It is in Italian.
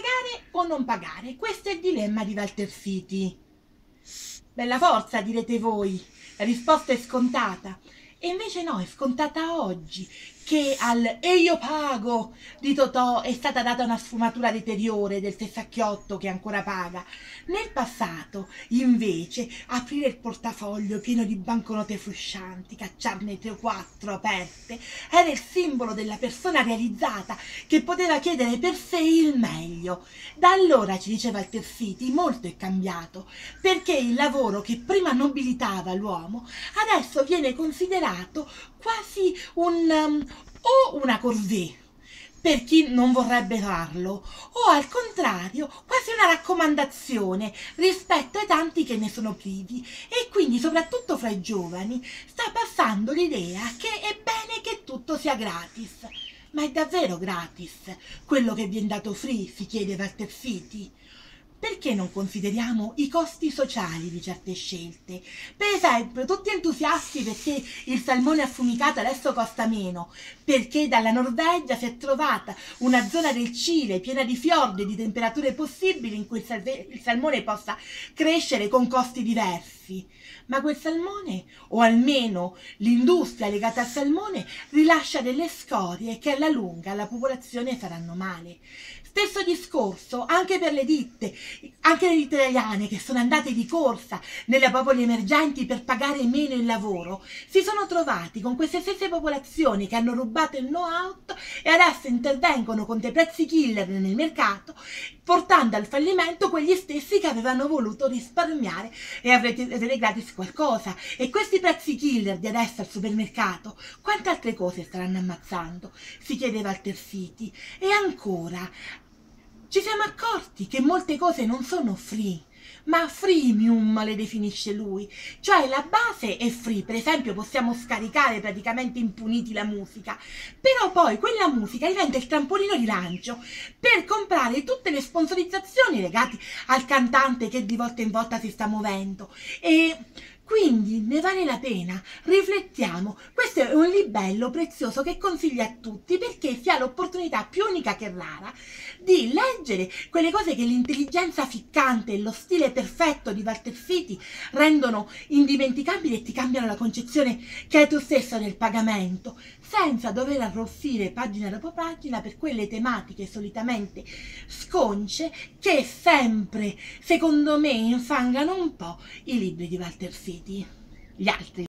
pagare o non pagare? Questo è il dilemma di Walter City. Bella forza, direte voi. La risposta è scontata. E invece no, è scontata oggi che al E io pago di Totò è stata data una sfumatura deteriore del Tessacchiotto che ancora paga. Nel passato, invece, aprire il portafoglio pieno di banconote fruscianti, cacciarne tre o quattro aperte, era il simbolo della persona realizzata che poteva chiedere per sé il meglio. Da allora, ci diceva il Tersiti, molto è cambiato, perché il lavoro che prima nobilitava l'uomo adesso viene considerato quasi un, um, o una corvée per chi non vorrebbe farlo, o al contrario quasi una raccomandazione rispetto ai tanti che ne sono privi e quindi soprattutto fra i giovani sta passando l'idea che è bene che tutto sia gratis. Ma è davvero gratis quello che viene dato free, si chiede Walter Fiti perché non consideriamo i costi sociali di certe scelte? Per esempio, tutti entusiasti perché il salmone affumicato adesso costa meno, perché dalla Norvegia si è trovata una zona del Cile piena di fiordi e di temperature possibili in cui il, salmone possa crescere con costi diversi. Ma quel salmone, o almeno l'industria legata al salmone, rilascia delle scorie che alla lunga alla popolazione faranno male. Stesso discorso anche per le ditte, anche le italiane che sono andate di corsa nelle popoli emergenti per pagare meno il lavoro, si sono trovati con queste stesse popolazioni che hanno rubato il know-how e adesso intervengono con dei prezzi killer nel mercato, portando al fallimento quegli stessi che avevano voluto risparmiare e avere gratis qualcosa. E questi prezzi killer di adesso al supermercato, quante altre cose staranno ammazzando? Si chiedeva Walter City. E ancora, ci siamo accorti che molte cose non sono free, ma freemium le definisce lui. Cioè la base è free, per esempio possiamo scaricare praticamente impuniti la musica, però poi quella musica diventa il trampolino di lancio per comprare tutte le sponsorizzazioni legate al cantante che di volta in volta si sta muovendo. E quindi ne vale la pena, riflettiamo, questo è un libello prezioso che consiglio a tutti perché si ha l'opportunità più unica che rara di leggere quelle cose che l'intelligenza ficcante e lo stile perfetto di Walter Fiti rendono indimenticabili e ti cambiano la concezione che hai tu stesso del pagamento, senza dover arrossire pagina dopo pagina per quelle tematiche solitamente sconce che sempre, secondo me, infangano un po' i libri di Walter Fiti gli altri